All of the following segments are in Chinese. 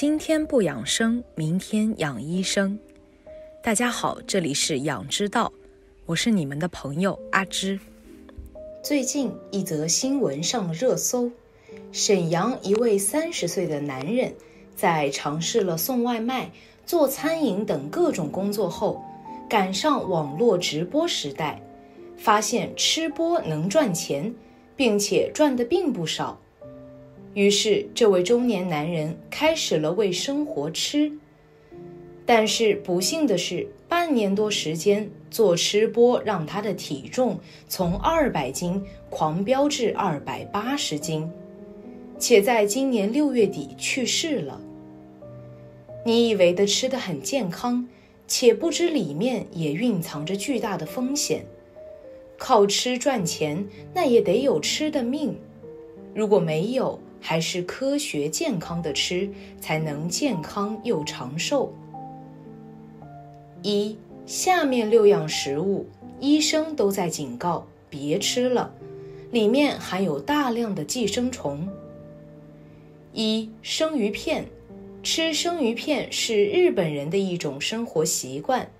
今天不养生，明天养医生。大家好，这里是养之道，我是你们的朋友阿芝。最近一则新闻上了热搜，沈阳一位三十岁的男人，在尝试了送外卖、做餐饮等各种工作后，赶上网络直播时代，发现吃播能赚钱，并且赚的并不少。于是，这位中年男人开始了为生活吃。但是不幸的是，半年多时间做吃播，让他的体重从二百斤狂飙至二百八十斤，且在今年六月底去世了。你以为的吃的很健康，且不知里面也蕴藏着巨大的风险。靠吃赚钱，那也得有吃的命。如果没有，还是科学健康的吃，才能健康又长寿。一，下面六样食物，医生都在警告别吃了，里面含有大量的寄生虫。一，生鱼片，吃生鱼片是日本人的一种生活习惯，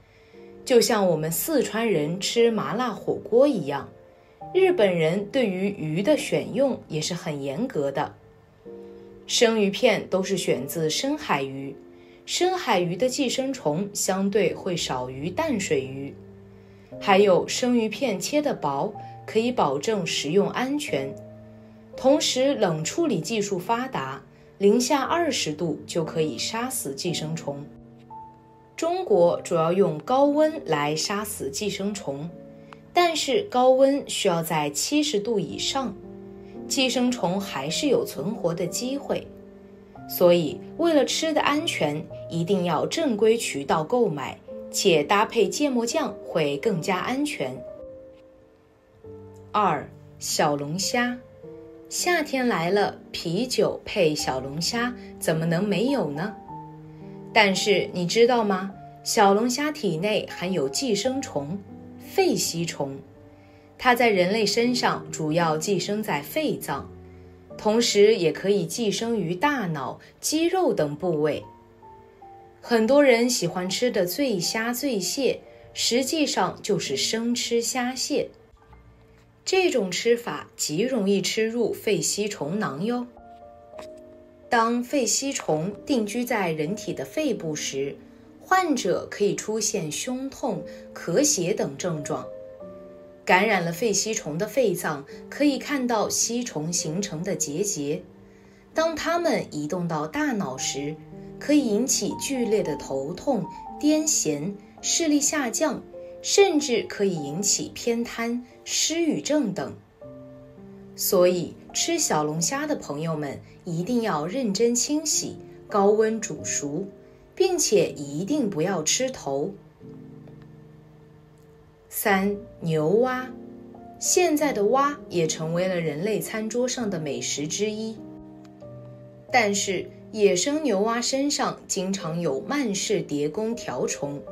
就像我们四川人吃麻辣火锅一样，日本人对于鱼的选用也是很严格的。生鱼片都是选自深海鱼，深海鱼的寄生虫相对会少于淡水鱼。还有生鱼片切得薄，可以保证食用安全。同时，冷处理技术发达，零下二十度就可以杀死寄生虫。中国主要用高温来杀死寄生虫，但是高温需要在七十度以上。寄生虫还是有存活的机会，所以为了吃的安全，一定要正规渠道购买，且搭配芥末酱会更加安全。二小龙虾，夏天来了，啤酒配小龙虾怎么能没有呢？但是你知道吗？小龙虾体内含有寄生虫——肺吸虫。它在人类身上主要寄生在肺脏，同时也可以寄生于大脑、肌肉等部位。很多人喜欢吃的醉虾、醉蟹，实际上就是生吃虾蟹。这种吃法极容易吃入肺吸虫囊哟。当肺吸虫定居在人体的肺部时，患者可以出现胸痛、咳血等症状。感染了肺吸虫的肺脏，可以看到吸虫形成的结节。当它们移动到大脑时，可以引起剧烈的头痛、癫痫、视力下降，甚至可以引起偏瘫、失语症等。所以，吃小龙虾的朋友们一定要认真清洗、高温煮熟，并且一定不要吃头。三牛蛙，现在的蛙也成为了人类餐桌上的美食之一。但是野生牛蛙身上经常有曼氏蝶弓条虫，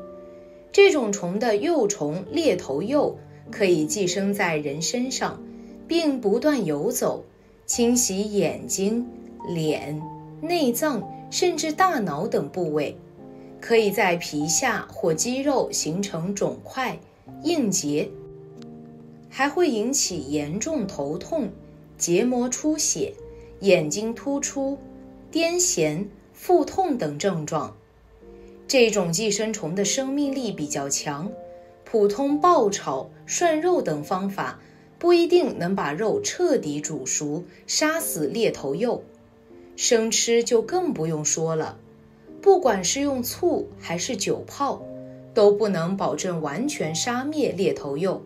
这种虫的幼虫猎头幼可以寄生在人身上，并不断游走，侵袭眼睛、脸、内脏甚至大脑等部位，可以在皮下或肌肉形成肿块。硬结还会引起严重头痛、结膜出血、眼睛突出、癫痫、腹痛等症状。这种寄生虫的生命力比较强，普通爆炒、涮肉等方法不一定能把肉彻底煮熟，杀死猎头幼。生吃就更不用说了，不管是用醋还是酒泡。都不能保证完全杀灭猎头鼬，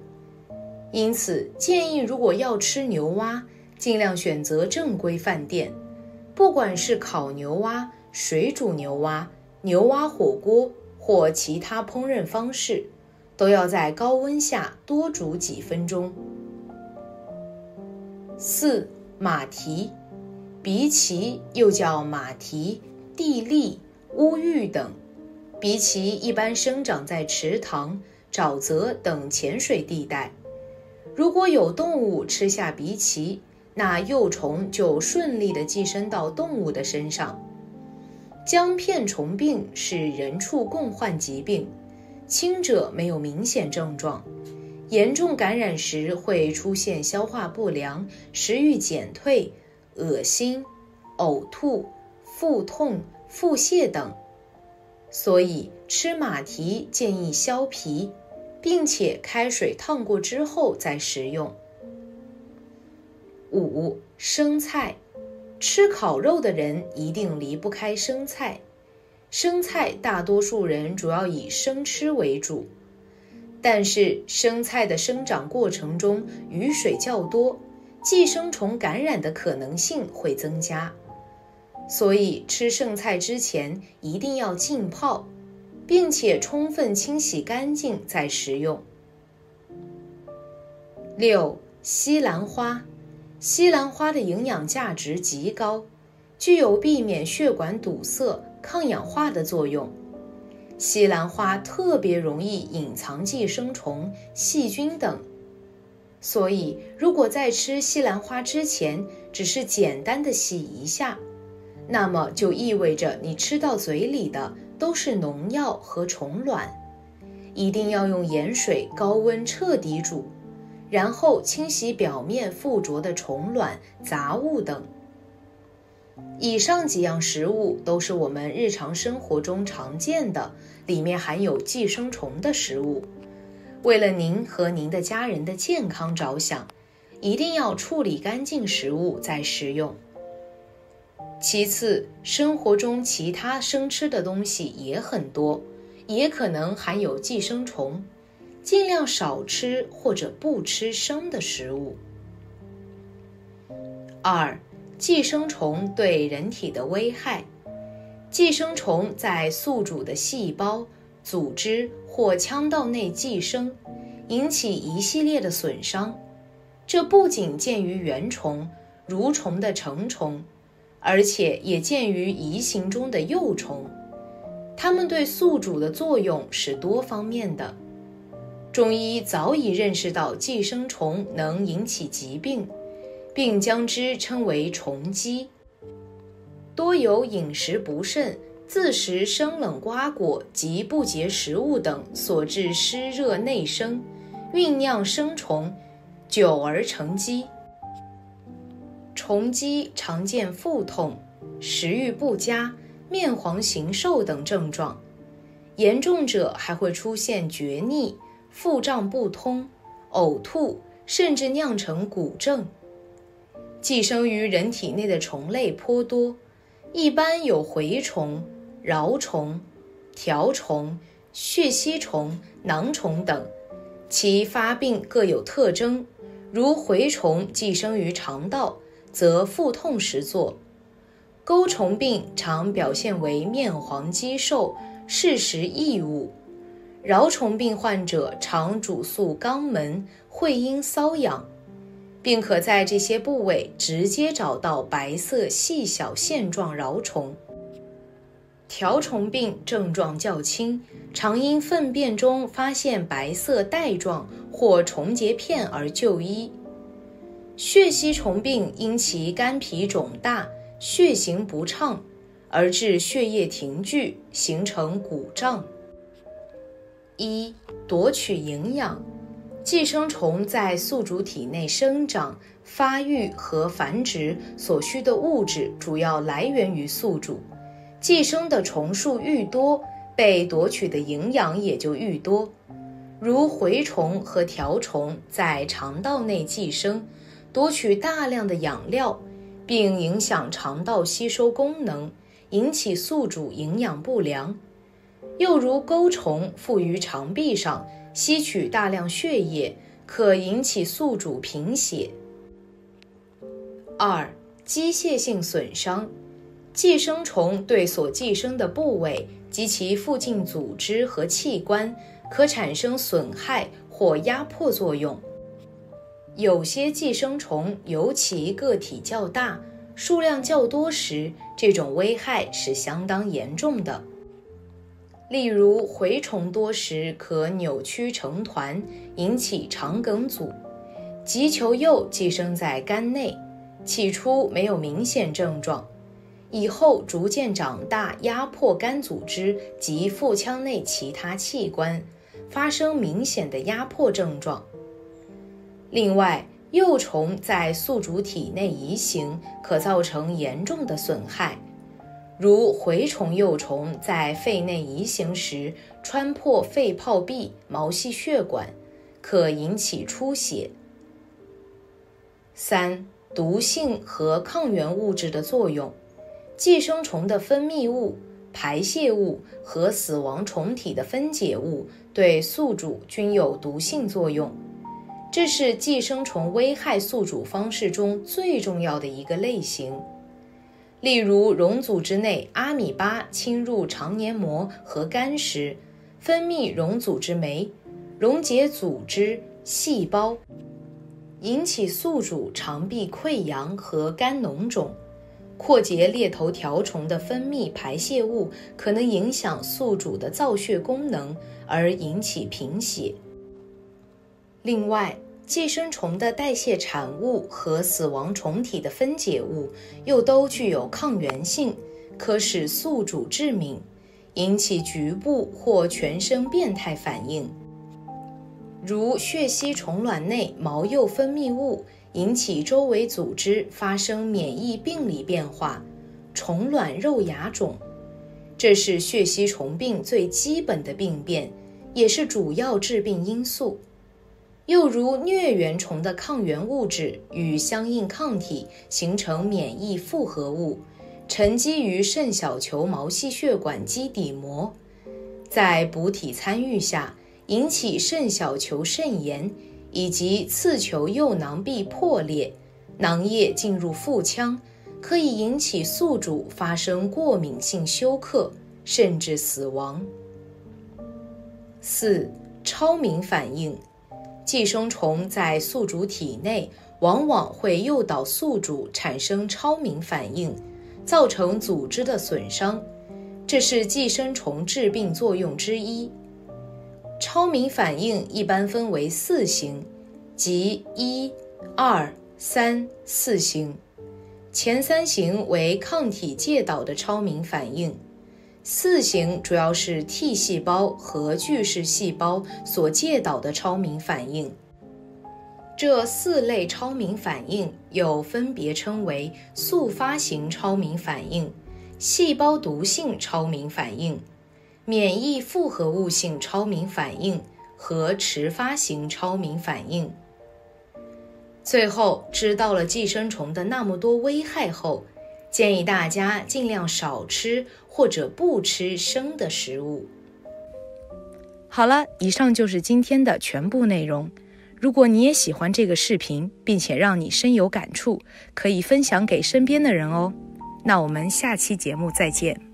因此建议如果要吃牛蛙，尽量选择正规饭店，不管是烤牛蛙、水煮牛蛙、牛蛙火锅或其他烹饪方式，都要在高温下多煮几分钟。四马蹄，荸荠又叫马蹄、地利、乌玉等。鼻鳍一般生长在池塘、沼泽等浅水地带。如果有动物吃下鼻鳍，那幼虫就顺利地寄生到动物的身上。姜片虫病是人畜共患疾病，轻者没有明显症状，严重感染时会出现消化不良、食欲减退、恶心、呕吐、腹痛、腹泻等。所以吃马蹄建议削皮，并且开水烫过之后再食用。五、生菜。吃烤肉的人一定离不开生菜，生菜大多数人主要以生吃为主，但是生菜的生长过程中雨水较多，寄生虫感染的可能性会增加，所以吃剩菜之前一定要浸泡，并且充分清洗干净再食用。六、西兰花。西兰花的营养价值极高，具有避免血管堵塞、抗氧化的作用。西兰花特别容易隐藏寄生虫、细菌等，所以如果在吃西兰花之前只是简单的洗一下，那么就意味着你吃到嘴里的都是农药和虫卵。一定要用盐水高温彻底煮。然后清洗表面附着的虫卵、杂物等。以上几样食物都是我们日常生活中常见的，里面含有寄生虫的食物。为了您和您的家人的健康着想，一定要处理干净食物再食用。其次，生活中其他生吃的东西也很多，也可能含有寄生虫。尽量少吃或者不吃生的食物。二、寄生虫对人体的危害。寄生虫在宿主的细胞、组织或腔道内寄生，引起一系列的损伤。这不仅见于原虫、蠕虫的成虫，而且也见于移行中的幼虫。它们对宿主的作用是多方面的。中医早已认识到寄生虫能引起疾病，并将之称为虫积。多由饮食不慎、自食生冷瓜果及不洁食物等所致湿热内生，酝酿生虫，久而成积。虫积常见腹痛、食欲不佳、面黄形瘦等症状，严重者还会出现厥逆。腹胀不通、呕吐，甚至酿成骨症。寄生于人体内的虫类颇多，一般有蛔虫、蛲虫、条虫、血吸虫、囊虫等，其发病各有特征。如蛔虫寄生于肠道，则腹痛时作；钩虫病常表现为面黄肌瘦、嗜食异物。蛲虫病患者常主诉肛门、会阴瘙痒，并可在这些部位直接找到白色细小线状蛲虫。条虫病症状较轻，常因粪便中发现白色带状或虫结片而就医。血吸虫病因其肝脾肿大、血行不畅，而致血液停聚，形成鼓胀。一夺取营养，寄生虫在宿主体内生长、发育和繁殖所需的物质主要来源于宿主，寄生的虫数愈多，被夺取的营养也就愈多。如蛔虫和条虫在肠道内寄生，夺取大量的养料，并影响肠道吸收功能，引起宿主营养不良。又如钩虫附于肠壁上，吸取大量血液，可引起宿主贫血。二、机械性损伤，寄生虫对所寄生的部位及其附近组织和器官可产生损害或压迫作用。有些寄生虫尤其个体较大、数量较多时，这种危害是相当严重的。例如，蛔虫多时可扭曲成团，引起肠梗阻。棘球蚴寄生在肝内，起初没有明显症状，以后逐渐长大，压迫肝组织及腹腔内其他器官，发生明显的压迫症状。另外，幼虫在宿主体内移行，可造成严重的损害，如蛔虫幼虫在肺内移行时，穿破肺泡壁、毛细血管，可引起出血。三、毒性和抗原物质的作用。寄生虫的分泌物、排泄物和死亡虫体的分解物对宿主均有毒性作用，这是寄生虫危害宿主方式中最重要的一个类型。例如，溶组织内阿米巴侵入肠黏膜和肝时，分泌溶组织酶，溶解组织细胞，引起宿主肠壁溃疡和肝脓肿。扩结裂头条虫的分泌排泄物可能影响宿主的造血功能，而引起贫血。另外，寄生虫的代谢产物和死亡虫体的分解物又都具有抗原性，可使宿主致敏，引起局部或全身变态反应，如血吸虫卵内毛幼分泌物。引起周围组织发生免疫病理变化，虫卵肉芽肿，这是血吸虫病最基本的病变，也是主要致病因素。又如疟原虫的抗原物质与相应抗体形成免疫复合物，沉积于肾小球毛细血管基底膜，在补体参与下引起肾小球肾炎。以及刺球右囊壁破裂，囊液进入腹腔，可以引起宿主发生过敏性休克，甚至死亡。四、超敏反应，寄生虫在宿主体内往往会诱导宿主产生超敏反应，造成组织的损伤，这是寄生虫致病作用之一。超敏反应一般分为四型，即一、二、三、四型。前三型为抗体介导的超敏反应，四型主要是 T 细胞和巨噬细胞所介导的超敏反应。这四类超敏反应又分别称为速发型超敏反应、细胞毒性超敏反应。免疫复合物性超敏反应和迟发型超敏反应。最后知道了寄生虫的那么多危害后，建议大家尽量少吃或者不吃生的食物。好了，以上就是今天的全部内容。如果你也喜欢这个视频，并且让你深有感触，可以分享给身边的人哦。那我们下期节目再见。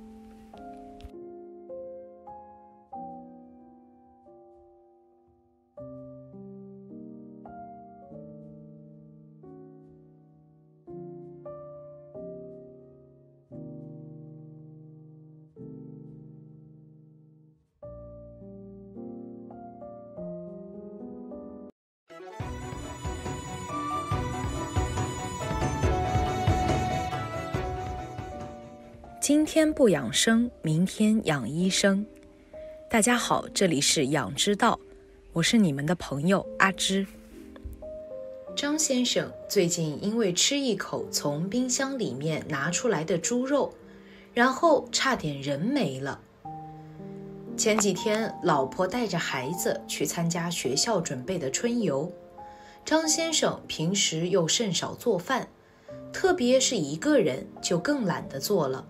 今天不养生，明天养医生。大家好，这里是养之道，我是你们的朋友阿芝。张先生最近因为吃一口从冰箱里面拿出来的猪肉，然后差点人没了。前几天，老婆带着孩子去参加学校准备的春游，张先生平时又甚少做饭，特别是一个人就更懒得做了。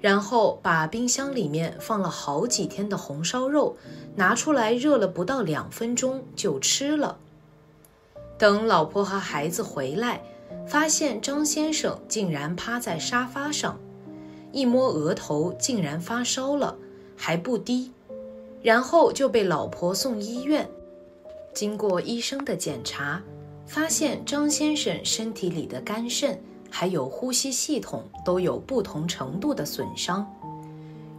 然后把冰箱里面放了好几天的红烧肉拿出来热了不到两分钟就吃了。等老婆和孩子回来，发现张先生竟然趴在沙发上，一摸额头竟然发烧了，还不低，然后就被老婆送医院。经过医生的检查，发现张先生身体里的肝肾。还有呼吸系统都有不同程度的损伤，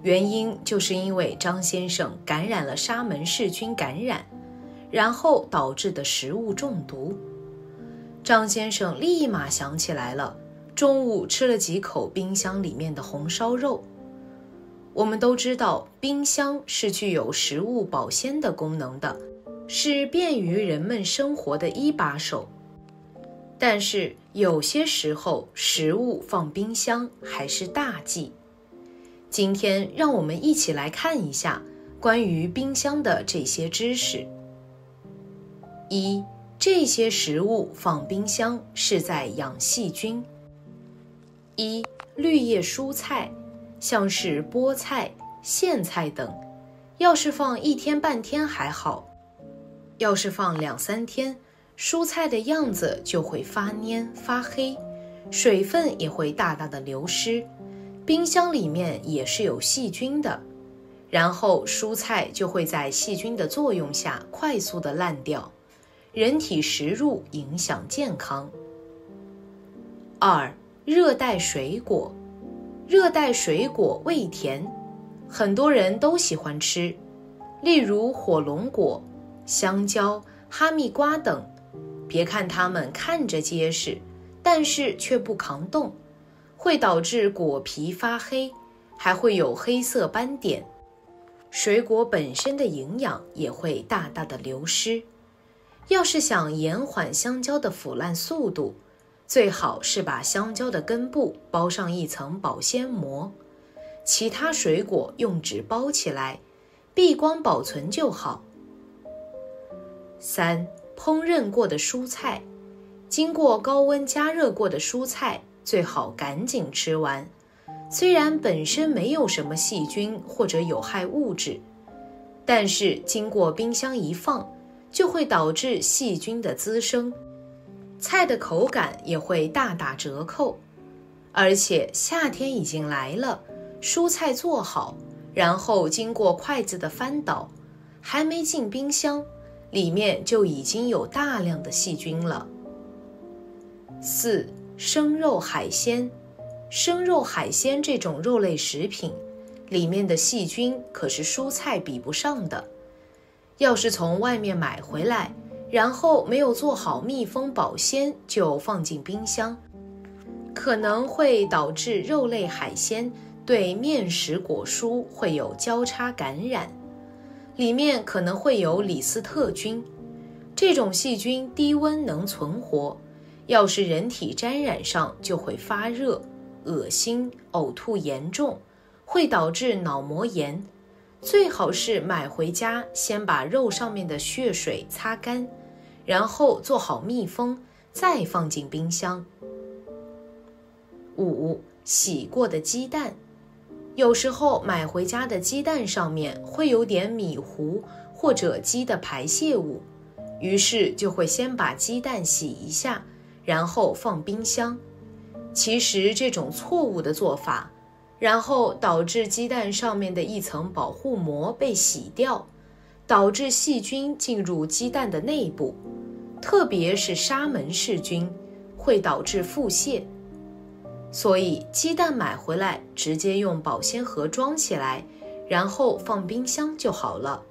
原因就是因为张先生感染了沙门氏菌感染，然后导致的食物中毒。张先生立马想起来了，中午吃了几口冰箱里面的红烧肉。我们都知道，冰箱是具有食物保鲜的功能的，是便于人们生活的一把手。但是有些时候，食物放冰箱还是大忌。今天，让我们一起来看一下关于冰箱的这些知识。一，这些食物放冰箱是在养细菌。一，绿叶蔬菜。像是菠菜、苋菜等，要是放一天半天还好；要是放两三天，蔬菜的样子就会发蔫发黑，水分也会大大的流失。冰箱里面也是有细菌的，然后蔬菜就会在细菌的作用下快速的烂掉，人体食入影响健康。二、热带水果。热带水果味甜，很多人都喜欢吃，例如火龙果、香蕉、哈密瓜等。别看它们看着结实，但是却不抗冻，会导致果皮发黑，还会有黑色斑点。水果本身的营养也会大大的流失。要是想延缓香蕉的腐烂速度，最好是把香蕉的根部包上一层保鲜膜，其他水果用纸包起来，避光保存就好。三、烹饪过的蔬菜，经过高温加热过的蔬菜最好赶紧吃完。虽然本身没有什么细菌或者有害物质，但是经过冰箱一放，就会导致细菌的滋生。菜的口感也会大打折扣，而且夏天已经来了，蔬菜做好，然后经过筷子的翻倒，还没进冰箱，里面就已经有大量的细菌了。四、生肉海鲜，生肉海鲜这种肉类食品，里面的细菌可是蔬菜比不上的，要是从外面买回来。然后没有做好密封保鲜就放进冰箱，可能会导致肉类海鲜对面食果蔬会有交叉感染，里面可能会有李斯特菌，这种细菌低温能存活，要是人体沾染上就会发热、恶心、呕吐严重，会导致脑膜炎。最好是买回家先把肉上面的血水擦干。然后做好密封，再放进冰箱。五、洗过的鸡蛋，有时候买回家的鸡蛋上面会有点米糊或者鸡的排泄物，于是就会先把鸡蛋洗一下，然后放冰箱。其实这种错误的做法，然后导致鸡蛋上面的一层保护膜被洗掉，导致细菌进入鸡蛋的内部。特别是沙门氏菌会导致腹泻，所以鸡蛋买回来直接用保鲜盒装起来，然后放冰箱就好了。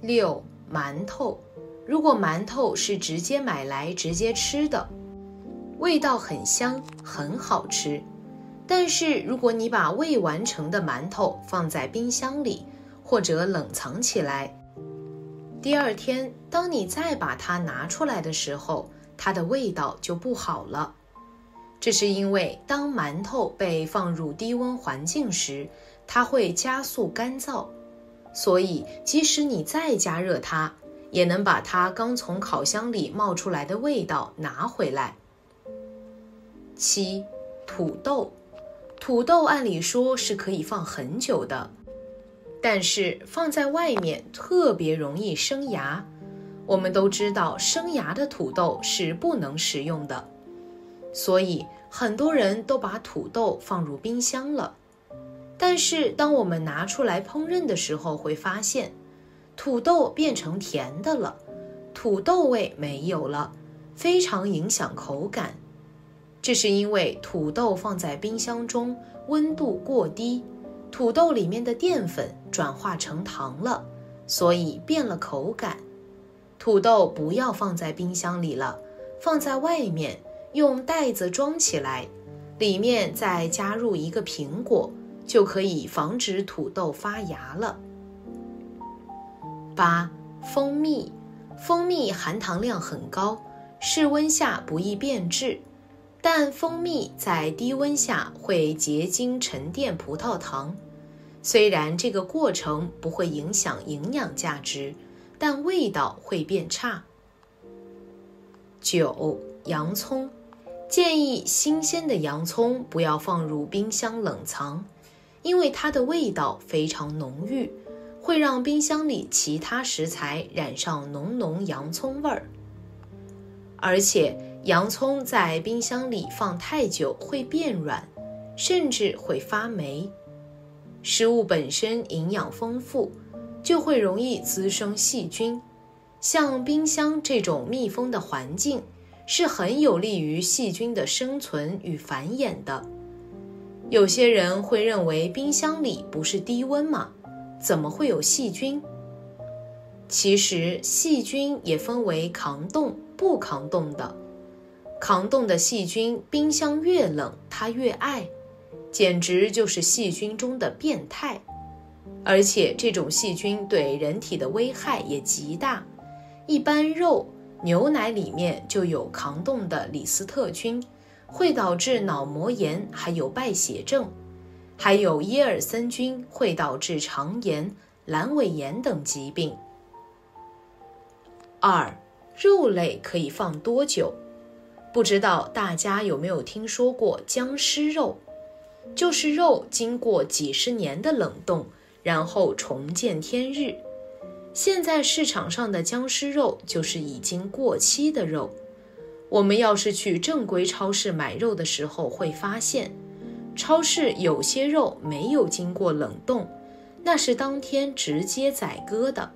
六馒头，如果馒头是直接买来直接吃的，味道很香，很好吃。但是如果你把未完成的馒头放在冰箱里或者冷藏起来，第二天，当你再把它拿出来的时候，它的味道就不好了。这是因为当馒头被放入低温环境时，它会加速干燥，所以即使你再加热它，也能把它刚从烤箱里冒出来的味道拿回来。七，土豆，土豆按理说是可以放很久的。但是放在外面特别容易生芽，我们都知道生芽的土豆是不能食用的，所以很多人都把土豆放入冰箱了。但是当我们拿出来烹饪的时候，会发现土豆变成甜的了，土豆味没有了，非常影响口感。这是因为土豆放在冰箱中温度过低。土豆里面的淀粉转化成糖了，所以变了口感。土豆不要放在冰箱里了，放在外面，用袋子装起来，里面再加入一个苹果，就可以防止土豆发芽了。八、蜂蜜，蜂蜜含糖量很高，室温下不易变质，但蜂蜜在低温下会结晶沉淀葡萄糖。虽然这个过程不会影响营养价值，但味道会变差。九、洋葱，建议新鲜的洋葱不要放入冰箱冷藏，因为它的味道非常浓郁，会让冰箱里其他食材染上浓浓洋葱味儿。而且，洋葱在冰箱里放太久会变软，甚至会发霉。食物本身营养丰富，就会容易滋生细菌。像冰箱这种密封的环境，是很有利于细菌的生存与繁衍的。有些人会认为冰箱里不是低温吗？怎么会有细菌？其实细菌也分为抗冻、不抗冻的。抗冻的细菌，冰箱越冷它越爱。简直就是细菌中的变态，而且这种细菌对人体的危害也极大。一般肉、牛奶里面就有抗冻的李斯特菌，会导致脑膜炎，还有败血症；还有耶尔森菌，会导致肠炎、阑尾炎等疾病。二、肉类可以放多久？不知道大家有没有听说过僵尸肉？就是肉经过几十年的冷冻，然后重见天日。现在市场上的僵尸肉就是已经过期的肉。我们要是去正规超市买肉的时候，会发现，超市有些肉没有经过冷冻，那是当天直接宰割的。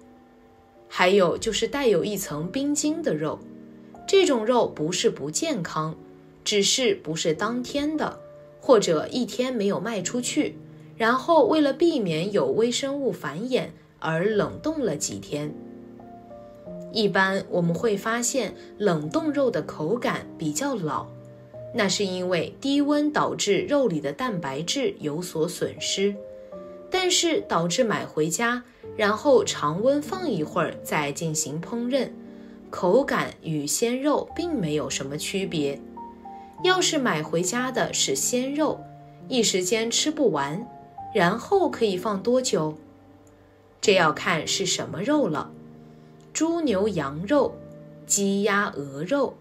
还有就是带有一层冰晶的肉，这种肉不是不健康，只是不是当天的。或者一天没有卖出去，然后为了避免有微生物繁衍而冷冻了几天。一般我们会发现冷冻肉的口感比较老，那是因为低温导致肉里的蛋白质有所损失。但是导致买回家，然后常温放一会儿再进行烹饪，口感与鲜肉并没有什么区别。要是买回家的是鲜肉，一时间吃不完，然后可以放多久？这要看是什么肉了：猪牛羊肉、鸡鸭鹅肉、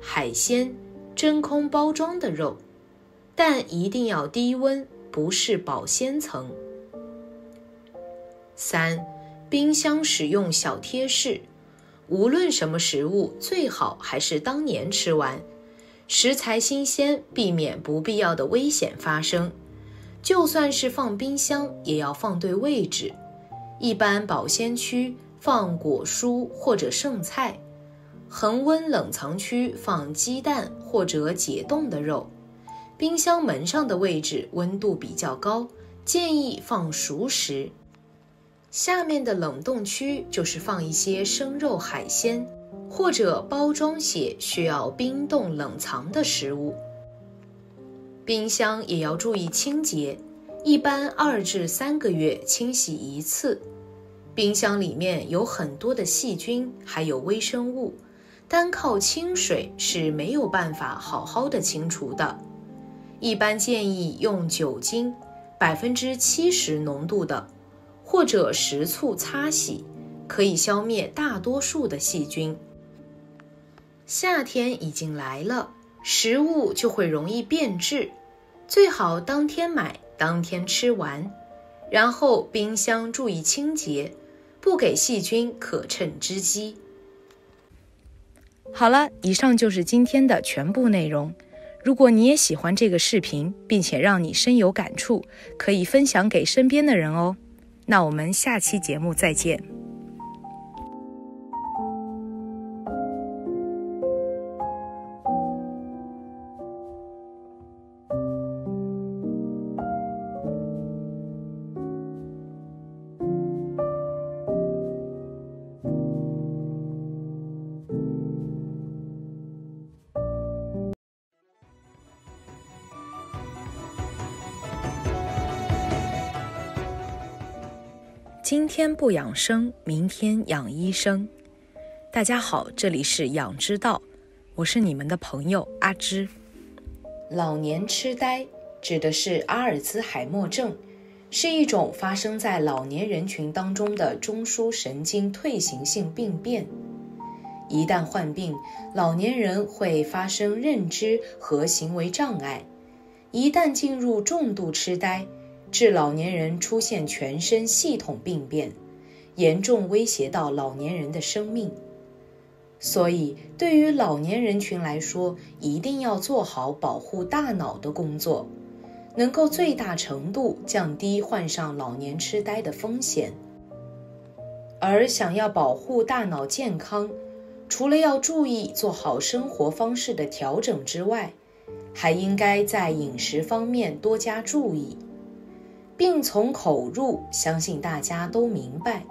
海鲜、真空包装的肉，但一定要低温，不是保鲜层。三、冰箱使用小贴士：无论什么食物，最好还是当年吃完。食材新鲜，避免不必要的危险发生。就算是放冰箱，也要放对位置。一般保鲜区放果蔬或者剩菜，恒温冷藏区放鸡蛋或者解冻的肉。冰箱门上的位置温度比较高，建议放熟食。下面的冷冻区就是放一些生肉、海鲜。或者包装写需要冰冻冷藏的食物，冰箱也要注意清洁，一般二至三个月清洗一次。冰箱里面有很多的细菌，还有微生物，单靠清水是没有办法好好的清除的。一般建议用酒精，百分之七十浓度的，或者食醋擦洗，可以消灭大多数的细菌。夏天已经来了，食物就会容易变质，最好当天买，当天吃完，然后冰箱注意清洁，不给细菌可乘之机。好了，以上就是今天的全部内容。如果你也喜欢这个视频，并且让你深有感触，可以分享给身边的人哦。那我们下期节目再见。天不养生，明天养医生。大家好，这里是养之道，我是你们的朋友阿芝。老年痴呆指的是阿尔兹海默症，是一种发生在老年人群当中的中枢神经退行性病变。一旦患病，老年人会发生认知和行为障碍；一旦进入重度痴呆，致老年人出现全身系统病变，严重威胁到老年人的生命。所以，对于老年人群来说，一定要做好保护大脑的工作，能够最大程度降低患上老年痴呆的风险。而想要保护大脑健康，除了要注意做好生活方式的调整之外，还应该在饮食方面多加注意。病从口入，相信大家都明白，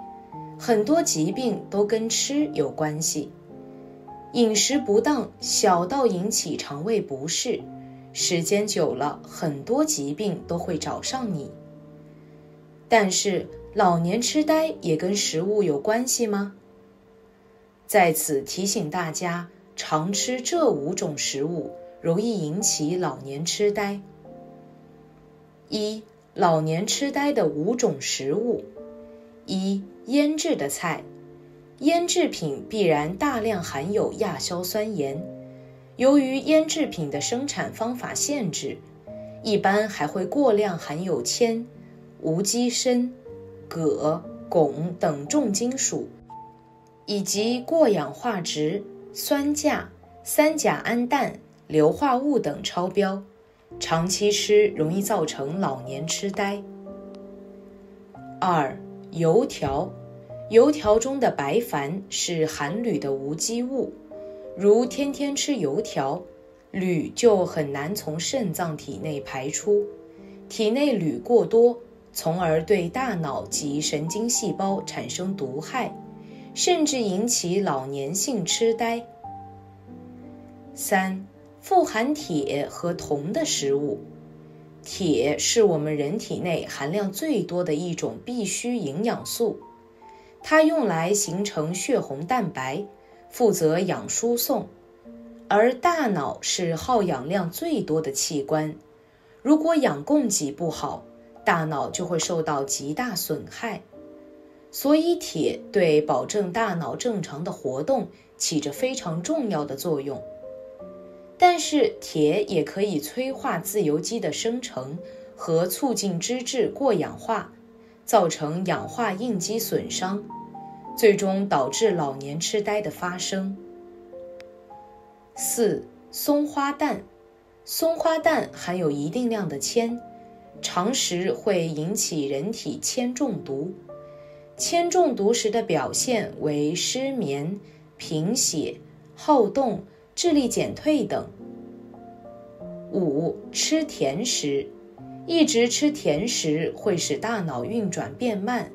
很多疾病都跟吃有关系。饮食不当，小到引起肠胃不适，时间久了，很多疾病都会找上你。但是，老年痴呆也跟食物有关系吗？在此提醒大家，常吃这五种食物容易引起老年痴呆。一老年痴呆的五种食物：一、腌制的菜，腌制品必然大量含有亚硝酸盐。由于腌制品的生产方法限制，一般还会过量含有铅、无机砷、铬、汞等重金属，以及过氧化值、酸价、三甲胺氮、硫化物等超标。长期吃容易造成老年痴呆。二、油条，油条中的白矾是含铝的无机物，如天天吃油条，铝就很难从肾脏体内排出，体内铝过多，从而对大脑及神经细胞产生毒害，甚至引起老年性痴呆。三。富含铁和铜的食物，铁是我们人体内含量最多的一种必需营养素，它用来形成血红蛋白，负责氧输送。而大脑是耗氧量最多的器官，如果氧供给不好，大脑就会受到极大损害。所以，铁对保证大脑正常的活动起着非常重要的作用。但是铁也可以催化自由基的生成和促进脂质过氧化，造成氧化应激损伤，最终导致老年痴呆的发生。四、松花蛋，松花蛋含有一定量的铅，常食会引起人体铅中毒。铅中毒时的表现为失眠、贫血、好动。智力减退等。五、吃甜食，一直吃甜食会使大脑运转变慢，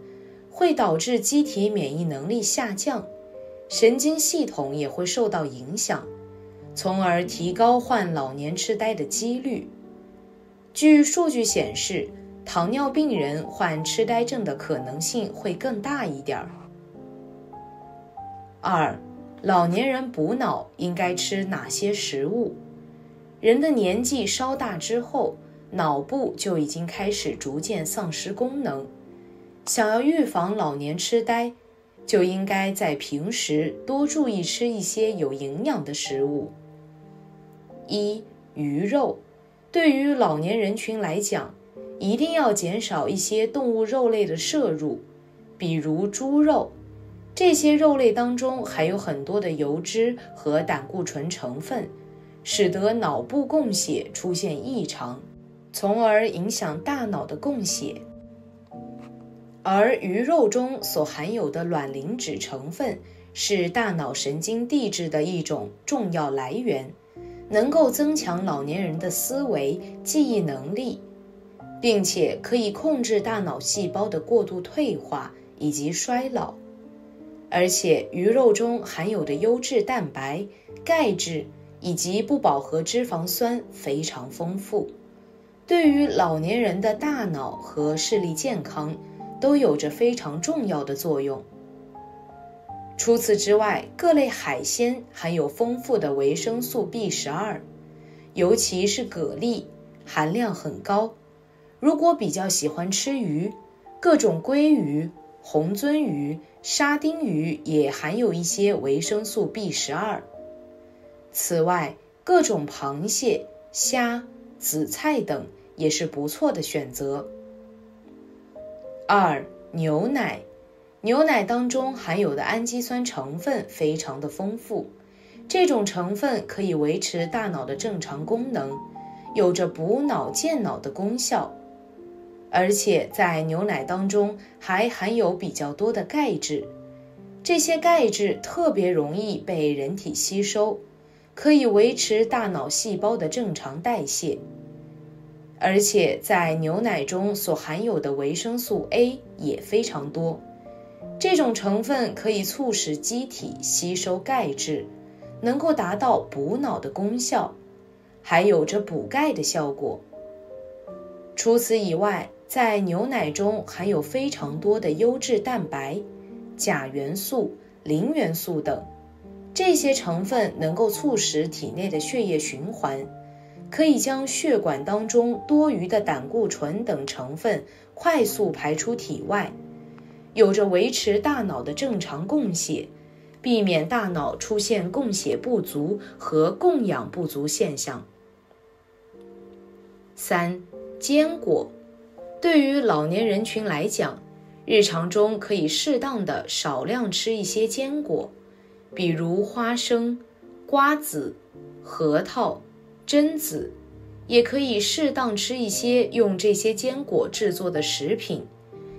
会导致机体免疫能力下降，神经系统也会受到影响，从而提高患老年痴呆的几率。据数据显示，糖尿病人患痴呆症的可能性会更大一点儿。二。老年人补脑应该吃哪些食物？人的年纪稍大之后，脑部就已经开始逐渐丧失功能。想要预防老年痴呆，就应该在平时多注意吃一些有营养的食物。一、鱼肉，对于老年人群来讲，一定要减少一些动物肉类的摄入，比如猪肉。这些肉类当中含有很多的油脂和胆固醇成分，使得脑部供血出现异常，从而影响大脑的供血。而鱼肉中所含有的卵磷脂成分是大脑神经递质的一种重要来源，能够增强老年人的思维记忆能力，并且可以控制大脑细胞的过度退化以及衰老。而且鱼肉中含有的优质蛋白、钙质以及不饱和脂肪酸非常丰富，对于老年人的大脑和视力健康都有着非常重要的作用。除此之外，各类海鲜含有丰富的维生素 B 十二，尤其是蛤蜊含量很高。如果比较喜欢吃鱼，各种鲑鱼、红鳟鱼、沙丁鱼也含有一些维生素 B 十二。此外，各种螃蟹、虾、紫菜等也是不错的选择。二、牛奶。牛奶当中含有的氨基酸成分非常的丰富，这种成分可以维持大脑的正常功能，有着补脑健脑的功效。而且在牛奶当中还含有比较多的钙质，这些钙质特别容易被人体吸收，可以维持大脑细胞的正常代谢。而且在牛奶中所含有的维生素 A 也非常多。这种成分可以促使机体吸收钙质，能够达到补脑的功效，还有着补钙的效果。除此以外，在牛奶中含有非常多的优质蛋白、钾元素、磷元素等，这些成分能够促使体内的血液循环，可以将血管当中多余的胆固醇等成分快速排出体外。有着维持大脑的正常供血，避免大脑出现供血不足和供氧不足现象。三、坚果对于老年人群来讲，日常中可以适当的少量吃一些坚果，比如花生、瓜子、核桃、榛子，也可以适当吃一些用这些坚果制作的食品。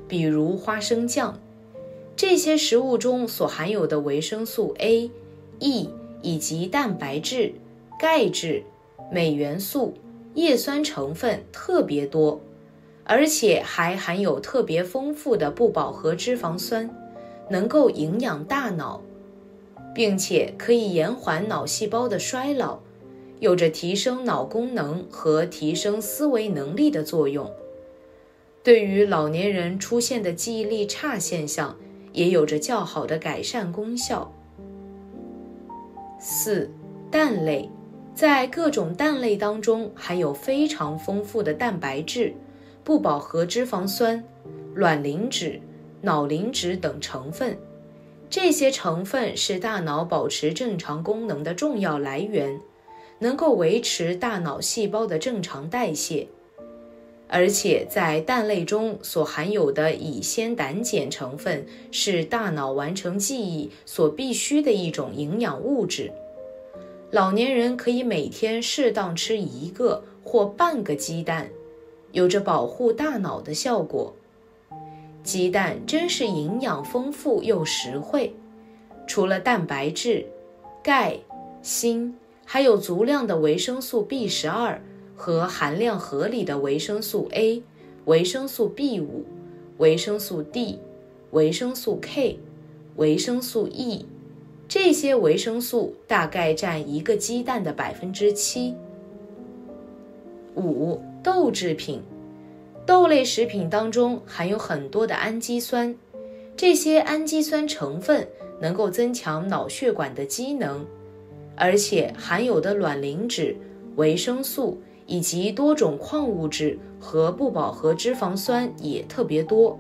比如花生酱，这些食物中所含有的维生素 A、E 以及蛋白质、钙质、镁元素、叶酸成分特别多，而且还含有特别丰富的不饱和脂肪酸，能够营养大脑，并且可以延缓脑细胞的衰老，有着提升脑功能和提升思维能力的作用。对于老年人出现的记忆力差现象，也有着较好的改善功效。四、蛋类，在各种蛋类当中含有非常丰富的蛋白质、不饱和脂肪酸、卵磷脂、脑磷脂等成分，这些成分是大脑保持正常功能的重要来源，能够维持大脑细胞的正常代谢。而且在蛋类中所含有的乙酰胆碱成分是大脑完成记忆所必需的一种营养物质。老年人可以每天适当吃一个或半个鸡蛋，有着保护大脑的效果。鸡蛋真是营养丰富又实惠，除了蛋白质、钙、锌，还有足量的维生素 B 十二。和含量合理的维生素 A、维生素 B 五、维生素 D、维生素 K、维生素 E，这些维生素大概占一个鸡蛋的百分之七。五、豆制品，豆类食品当中含有很多的氨基酸，这些氨基酸成分能够增强脑血管的机能，而且含有的卵磷脂、维生素。以及多种矿物质和不饱和脂肪酸也特别多，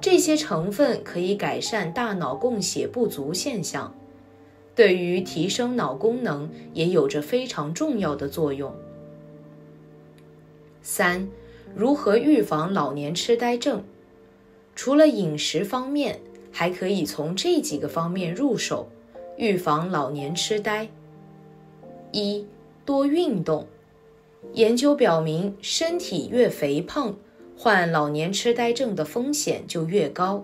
这些成分可以改善大脑供血不足现象，对于提升脑功能也有着非常重要的作用。三、如何预防老年痴呆症？除了饮食方面，还可以从这几个方面入手，预防老年痴呆。一、多运动。研究表明，身体越肥胖，患老年痴呆症的风险就越高。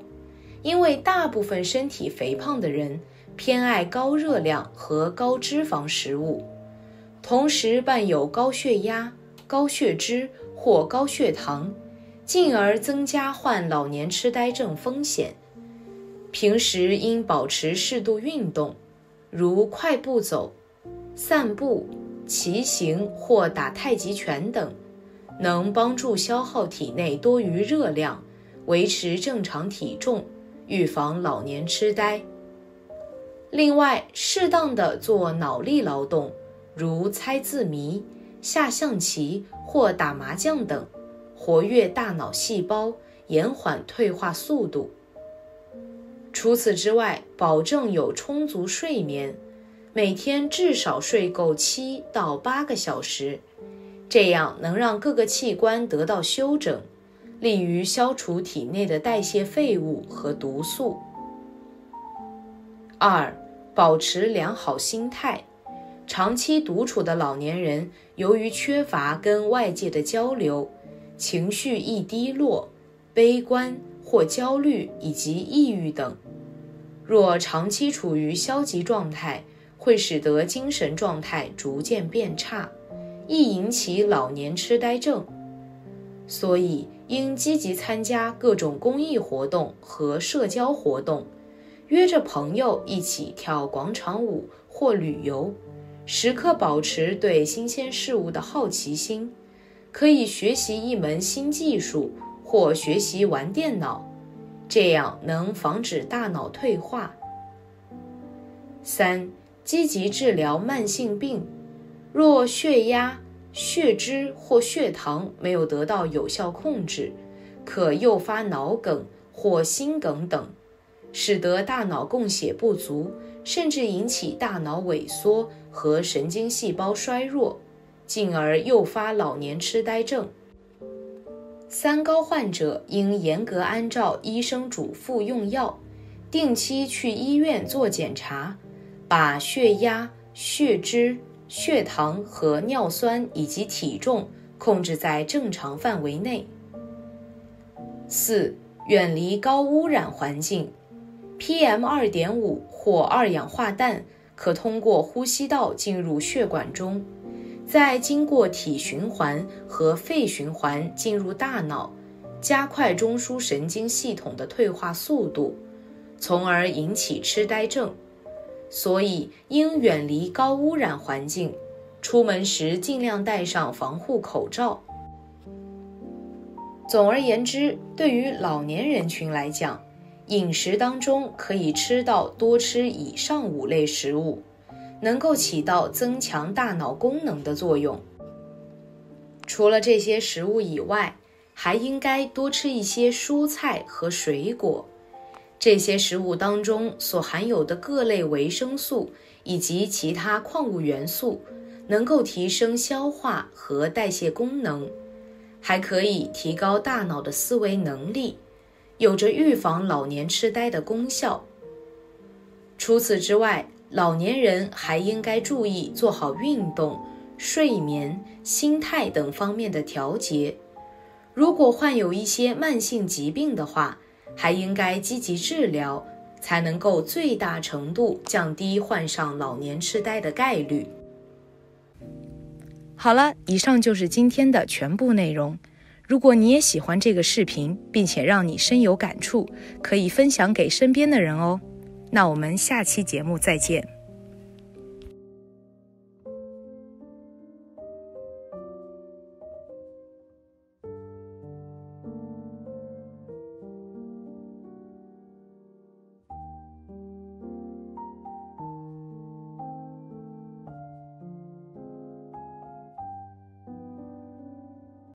因为大部分身体肥胖的人偏爱高热量和高脂肪食物，同时伴有高血压、高血脂或高血糖，进而增加患老年痴呆症风险。平时应保持适度运动，如快步走、散步。骑行或打太极拳等，能帮助消耗体内多余热量，维持正常体重，预防老年痴呆。另外，适当的做脑力劳动，如猜字谜、下象棋或打麻将等，活跃大脑细胞，延缓退化速度。除此之外，保证有充足睡眠，每天至少睡够七到八个小时，这样能让各个器官得到休整，利于消除体内的代谢废物和毒素。二。保持良好心态。长期独处的老年人，由于缺乏跟外界的交流，情绪易低落、悲观或焦虑以及抑郁等。若长期处于消极状态，会使得精神状态逐渐变差，易引起老年痴呆症。所以，应积极参加各种公益活动和社交活动。约着朋友一起跳广场舞或旅游，时刻保持对新鲜事物的好奇心，可以学习一门新技术或学习玩电脑，这样能防止大脑退化。三、积极治疗慢性病，若血压、血脂或血糖没有得到有效控制，可诱发脑梗或心梗等。使得大脑供血不足，甚至引起大脑萎缩和神经细胞衰弱，进而诱发老年痴呆症。三高患者应严格按照医生嘱咐用药，定期去医院做检查，把血压、血脂、血糖和尿酸以及体重控制在正常范围内。四、远离高污染环境。PM 二点五或二氧化氮可通过呼吸道进入血管中，再经过体循环和肺循环进入大脑，加快中枢神经系统的退化速度，从而引起痴呆症。所以应远离高污染环境，出门时尽量戴上防护口罩。总而言之，对于老年人群来讲，饮食当中可以吃到多吃以上五类食物，能够起到增强大脑功能的作用。除了这些食物以外，还应该多吃一些蔬菜和水果。这些食物当中所含有的各类维生素以及其他矿物元素，能够提升消化和代谢功能，还可以提高大脑的思维能力。有着预防老年痴呆的功效。除此之外，老年人还应该注意做好运动、睡眠、心态等方面的调节。如果患有一些慢性疾病的话，还应该积极治疗，才能够最大程度降低患上老年痴呆的概率。好了，以上就是今天的全部内容。如果你也喜欢这个视频，并且让你深有感触，可以分享给身边的人哦。那我们下期节目再见。